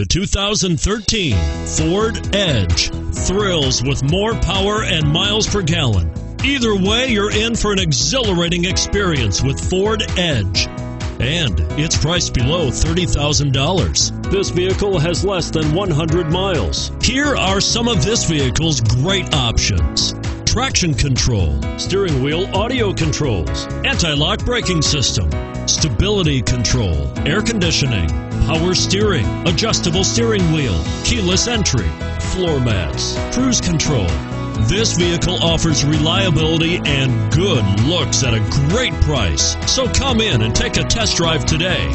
The 2013 Ford Edge thrills with more power and miles per gallon. Either way, you're in for an exhilarating experience with Ford Edge. And it's priced below $30,000. This vehicle has less than 100 miles. Here are some of this vehicle's great options traction control, steering wheel audio controls, anti lock braking system, stability control, air conditioning, power steering, adjustable steering wheel, keyless entry, floor mats, cruise control. This vehicle offers reliability and good looks at a great price. So come in and take a test drive today.